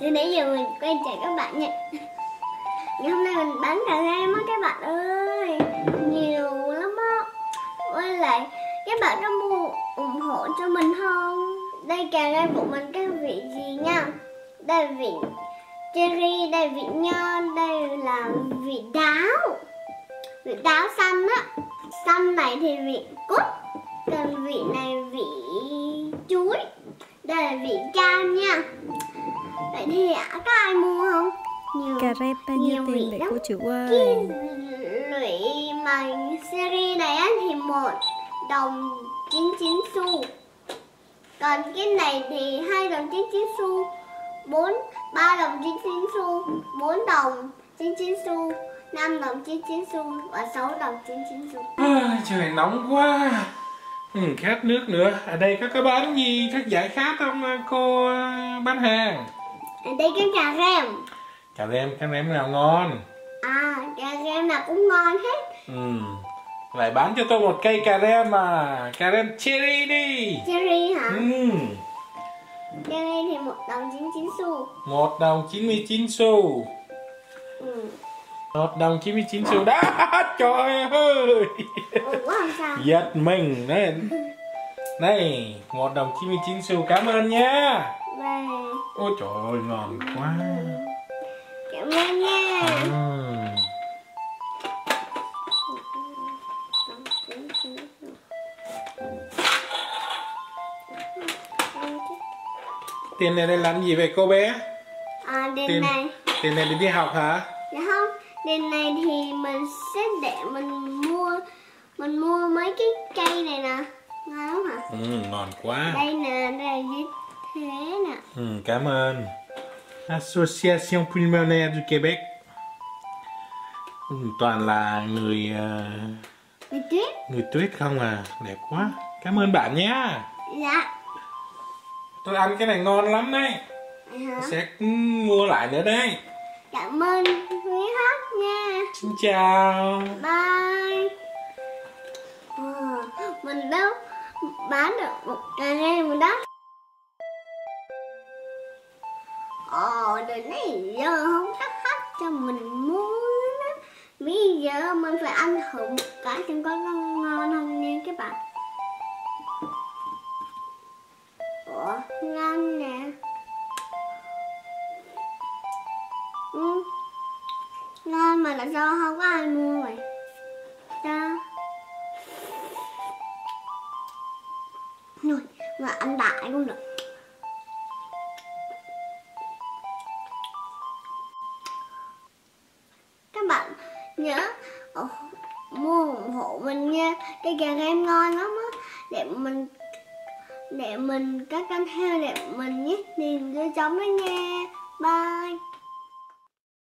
nãy giờ mình quay trở các bạn nha Ngày hôm nay mình bán cà rem á các bạn ơi. Nhiều lắm á. Với lại các bạn có mua ủng hộ cho mình không? Đây cà rem của mình các vị gì nha? Đây là vị cherry, đây là vị nho, đây là vị đáo. Vị đáo xanh á. Xanh này thì vị cút Còn vị này vị chuối. Đây là vị cam nha thì à, có ai mua không? Nhiều, Cà rem bao nhiêu tiền vậy cô chủ Cái ơi? lụy mà series này thì một đồng 99 xu. Còn cái này thì hai đồng 99 xu 4, 3 đồng 99 xu 4 đồng 99 xu 5 đồng 99 xu và 6 đồng 99 xu. À, trời nóng quá. Ừ, khát nước nữa. Ở đây có cái bán gì thuốc giải khát không à, cô à, bán hàng đây cái cà rem. Cà rem cà rem nào ngon? À, cà rem nào cũng ngon hết. Ừ. lại bán cho tôi một cây cà rem mà. Cà rem cherry đi. Cherry hả? ừ. Cherry thì một đồng 99 xu. Một đồng 99 xu. Ừ, một đồng 99 xu. Đó trời ơi. Giật mình. Đấy này một đồng 99 xu. Cảm ơn nha Về ôi trời ơi ngon quá. Cảm ơn nha. Ừ. tiền này để làm gì vậy cô bé? À, đèn tiền này. tiền này để đi học hả? Dạ không, đèn này thì mình sẽ để mình mua Mình mua mấy cái cây này nè. Ngon lắm hả? ừ, ngon quá. Đây nè, đây là thế nè ừ, cảm ơn Association Pulmonaire du Québec. Ừ, toàn là người ờ, Người tuyết. người tuyết không à? Đẹp quá. Cảm ơn bạn nhé Dạ. Tôi ăn cái này ngon lắm đấy. Hả? sẽ mua lại nữa đấy. Cảm ơn quý hát nha. Xin chào. Bye. Ờ, Mình đâu bán được một cà rem rồi đó Ờ, Ồ, đời này giờ không có khách cho mình muốn á. Bây giờ mình phải ăn thử một cái xem có ngon ngon không nha các bạn. Ủa, ngon nè. Ừ. Ngon mà là do không có ai mua vậy Sao Rồi, mà ăn đại cũng được nhớ. Mua ủng hộ mình nha. Cái gà em ngon lắm á. Để mình để mình các anh theo để mình nhé nhìn cho chóng đó nha. Bye.